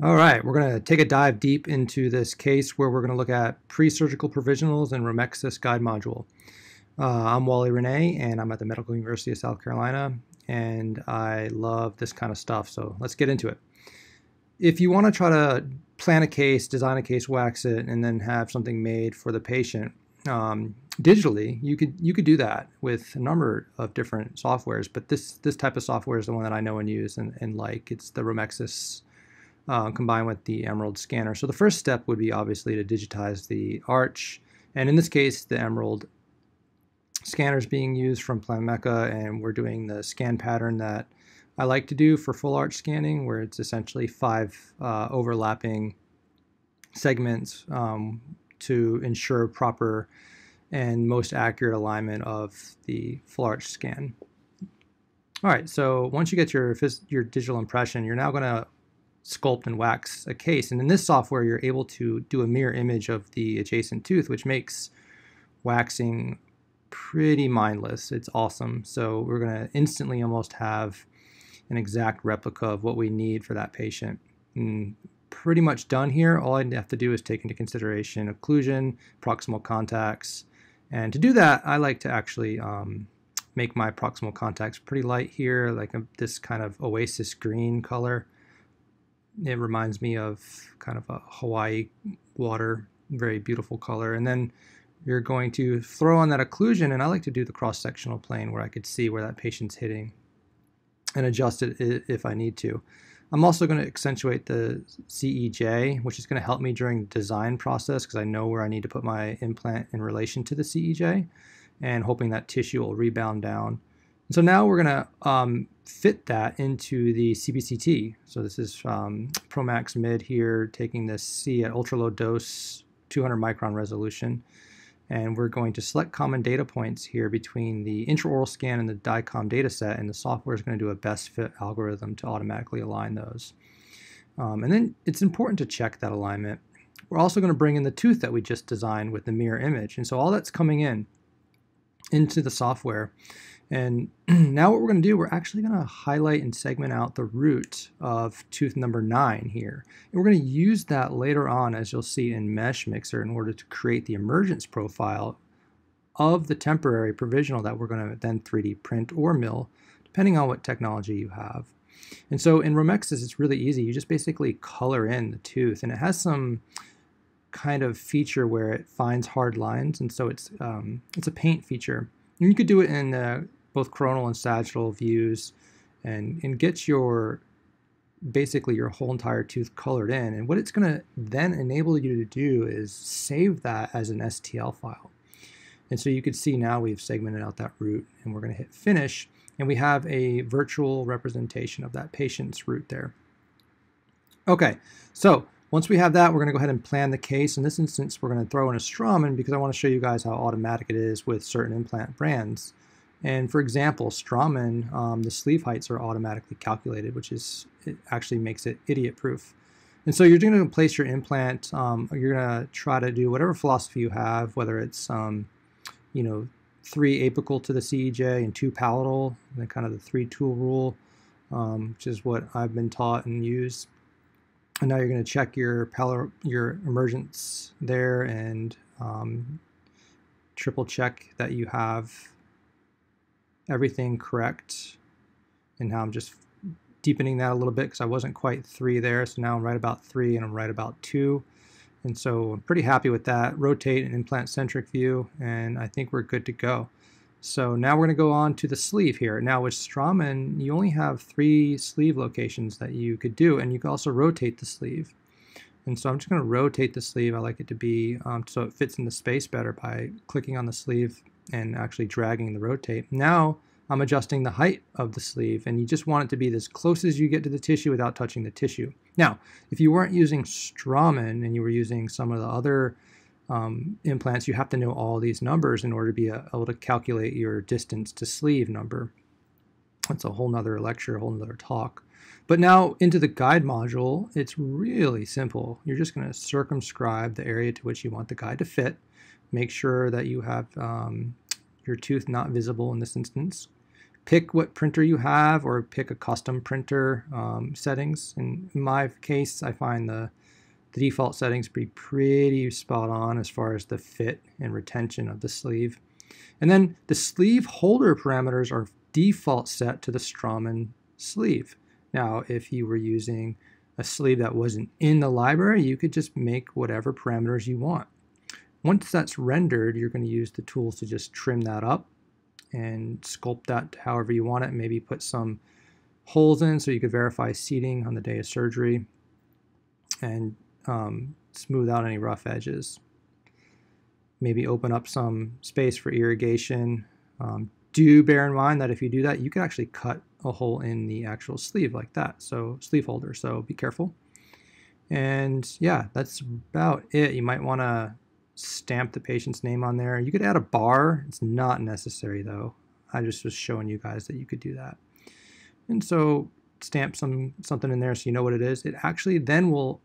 All right, we're going to take a dive deep into this case where we're going to look at pre-surgical provisionals and Romexis guide module. Uh, I'm Wally Renne, and I'm at the Medical University of South Carolina, and I love this kind of stuff, so let's get into it. If you want to try to plan a case, design a case, wax it, and then have something made for the patient um, digitally, you could you could do that with a number of different softwares. But this this type of software is the one that I know and use and, and like. It's the Romexis uh, combined with the Emerald scanner. So the first step would be obviously to digitize the arch. And in this case, the Emerald scanner is being used from Planmeca, and we're doing the scan pattern that I like to do for full arch scanning, where it's essentially five uh, overlapping segments um, to ensure proper and most accurate alignment of the full arch scan. All right, so once you get your, your digital impression, you're now going to sculpt and wax a case. And in this software, you're able to do a mirror image of the adjacent tooth, which makes waxing pretty mindless. It's awesome. So we're going to instantly almost have an exact replica of what we need for that patient. And pretty much done here. All I have to do is take into consideration occlusion, proximal contacts. And to do that, I like to actually um, make my proximal contacts pretty light here, like a, this kind of oasis green color. It reminds me of kind of a Hawaii water, very beautiful color. And then you're going to throw on that occlusion, and I like to do the cross-sectional plane where I could see where that patient's hitting and adjust it if I need to. I'm also going to accentuate the CEJ, which is going to help me during design process because I know where I need to put my implant in relation to the CEJ and hoping that tissue will rebound down. And so now we're going to um, fit that into the CBCT. So this is um, Promax Mid here, taking this C at ultra low dose, 200 micron resolution. And we're going to select common data points here between the intraoral scan and the DICOM dataset, and the software is going to do a best fit algorithm to automatically align those. Um, and then it's important to check that alignment. We're also going to bring in the tooth that we just designed with the mirror image. And so all that's coming in into the software. And now what we're going to do, we're actually going to highlight and segment out the root of tooth number 9 here. And we're going to use that later on, as you'll see in Meshmixer, in order to create the emergence profile of the temporary provisional that we're going to then 3D print or mill, depending on what technology you have. And so in Romexis, it's really easy. You just basically color in the tooth, and it has some kind of feature where it finds hard lines, and so it's um, it's a paint feature. And you could do it in uh, both coronal and sagittal views, and and get your basically your whole entire tooth colored in. And what it's going to then enable you to do is save that as an STL file. And so you can see now we've segmented out that root, and we're going to hit finish, and we have a virtual representation of that patient's root there. Okay, so once we have that, we're going to go ahead and plan the case. In this instance, we're going to throw in a Straumann because I want to show you guys how automatic it is with certain implant brands. And for example, Straumann, um, the sleeve heights are automatically calculated, which is it actually makes it idiot proof. And so you're going to place your implant. Um, you're going to try to do whatever philosophy you have, whether it's um, you know three apical to the CEJ and two palatal, and kind of the three two rule, um, which is what I've been taught and used. And now you're going to check your pal your emergence there and um, triple check that you have everything correct. And now I'm just deepening that a little bit because I wasn't quite three there. So now I'm right about three and I'm right about two. And so I'm pretty happy with that. Rotate an implant centric view and I think we're good to go. So now we're going to go on to the sleeve here. Now with Straumann, you only have three sleeve locations that you could do, and you can also rotate the sleeve. And so I'm just going to rotate the sleeve. I like it to be um, so it fits in the space better by clicking on the sleeve and actually dragging the rotate. Now I'm adjusting the height of the sleeve, and you just want it to be as close as you get to the tissue without touching the tissue. Now, if you weren't using Straumann and you were using some of the other um, implants, you have to know all these numbers in order to be uh, able to calculate your distance to sleeve number. That's a whole nother lecture, a whole nother talk. But now into the guide module, it's really simple. You're just going to circumscribe the area to which you want the guide to fit. Make sure that you have um, your tooth not visible in this instance. pick what printer you have or pick a custom printer um, settings. In my case, I find the, the default settings be pretty spot on as far as the fit and retention of the sleeve. And then the sleeve holder parameters are default set to the Straumann sleeve. Now, if you were using a sleeve that wasn't in the library, you could just make whatever parameters you want. Once that's rendered, you're going to use the tools to just trim that up and sculpt that however you want it. Maybe put some holes in so you could verify seating on the day of surgery and um, smooth out any rough edges. Maybe open up some space for irrigation. Um, do bear in mind that if you do that, you can actually cut a hole in the actual sleeve like that. So sleeve holder, so be careful. And yeah, that's about it. You might want to stamp the patient's name on there. You could add a bar. It's not necessary though. I just was showing you guys that you could do that. And so stamp some something in there so you know what it is. It actually then will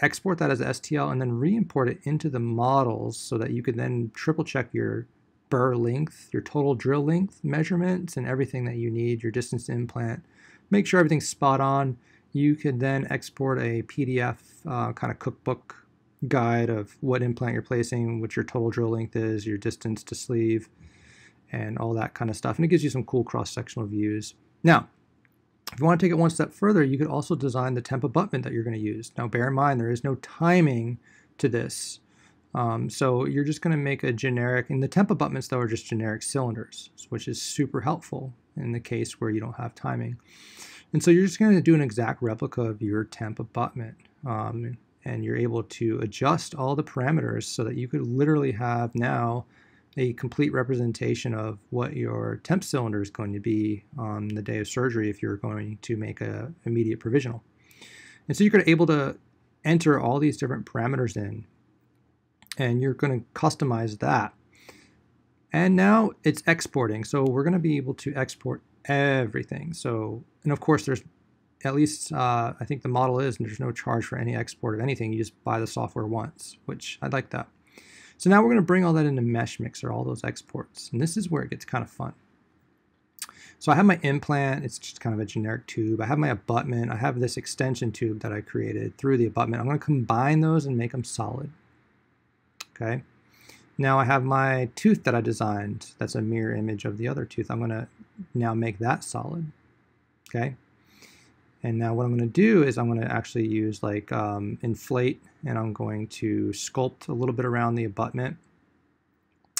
export that as STL and then re-import it into the models so that you could then triple check your burr length, your total drill length measurements, and everything that you need, your distance implant. Make sure everything's spot on. You could then export a PDF uh, kind of cookbook guide of what implant you're placing, what your total drill length is, your distance to sleeve, and all that kind of stuff. And it gives you some cool cross-sectional views. Now, if you want to take it one step further, you could also design the temp abutment that you're going to use. Now, bear in mind, there is no timing to this. Um, so you're just going to make a generic, and the temp abutments though are just generic cylinders, which is super helpful in the case where you don't have timing. And so you're just going to do an exact replica of your temp abutment. Um, and you're able to adjust all the parameters so that you could literally have now a complete representation of what your temp cylinder is going to be on the day of surgery if you're going to make a immediate provisional. And so you're able to enter all these different parameters in and you're going to customize that. And now it's exporting. So we're going to be able to export everything. So, and of course there's at least uh, I think the model is and there's no charge for any export of anything. You just buy the software once, which I like that. So now we're going to bring all that into Meshmixer, all those exports. And this is where it gets kind of fun. So I have my implant, it's just kind of a generic tube. I have my abutment, I have this extension tube that I created through the abutment. I'm going to combine those and make them solid. Okay. Now I have my tooth that I designed. That's a mirror image of the other tooth. I'm going to now make that solid. Okay. And now what I'm going to do is I'm going to actually use like um, inflate and I'm going to sculpt a little bit around the abutment.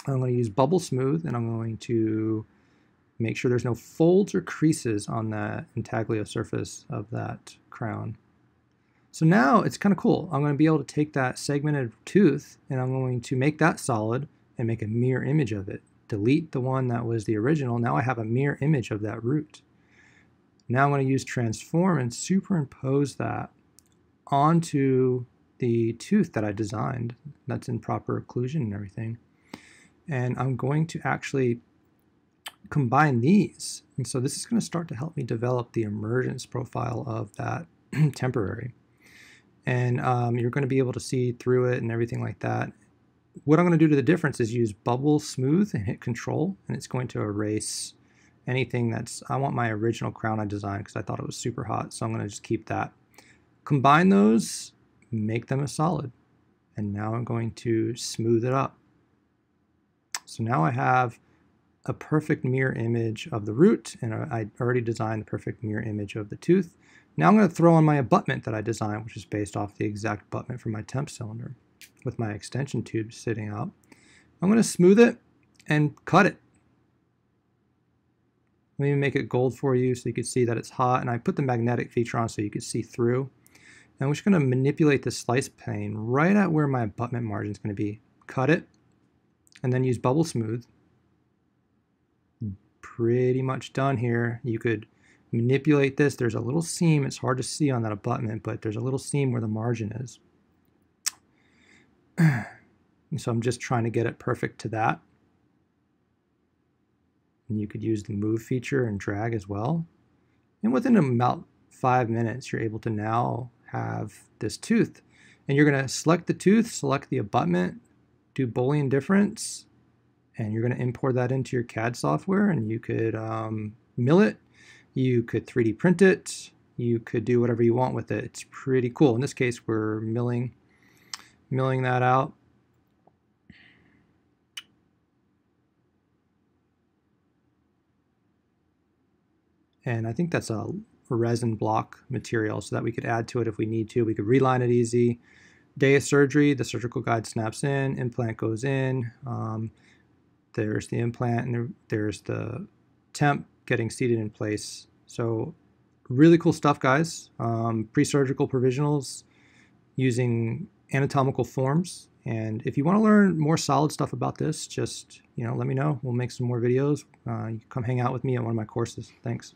I'm going to use bubble smooth and I'm going to make sure there's no folds or creases on the intaglio surface of that crown. So now it's kind of cool. I'm going to be able to take that segmented tooth and I'm going to make that solid and make a mirror image of it. Delete the one that was the original. Now I have a mirror image of that root. Now I'm going to use transform and superimpose that onto the tooth that I designed. That's in proper occlusion and everything. And I'm going to actually combine these. And so this is going to start to help me develop the emergence profile of that temporary. And um, you're going to be able to see through it and everything like that. What I'm going to do to the difference is use bubble smooth and hit control and it's going to erase anything that's, I want my original crown I designed because I thought it was super hot, so I'm going to just keep that. Combine those, make them a solid, and now I'm going to smooth it up. So now I have a perfect mirror image of the root, and I already designed the perfect mirror image of the tooth. Now I'm going to throw on my abutment that I designed, which is based off the exact abutment from my temp cylinder with my extension tube sitting up. I'm going to smooth it and cut it. Let me make it gold for you so you can see that it's hot. And I put the magnetic feature on so you can see through. And we're just going to manipulate the slice plane right at where my abutment margin is going to be. Cut it, and then use bubble smooth. Pretty much done here. You could manipulate this. There's a little seam. It's hard to see on that abutment, but there's a little seam where the margin is. so I'm just trying to get it perfect to that. And you could use the move feature and drag as well. And within about five minutes, you're able to now have this tooth. And you're going to select the tooth, select the abutment, do Boolean difference, and you're going to import that into your CAD software and you could um, mill it, you could 3D print it, you could do whatever you want with it. It's pretty cool. In this case, we're milling, milling that out. And I think that's a resin block material so that we could add to it if we need to. We could reline it easy. Day of surgery, the surgical guide snaps in, implant goes in. Um, there's the implant and there's the temp getting seated in place. So really cool stuff, guys. Um, pre-surgical provisionals using anatomical forms. And if you want to learn more solid stuff about this, just you know, let me know. We'll make some more videos. Uh, you come hang out with me at one of my courses. Thanks.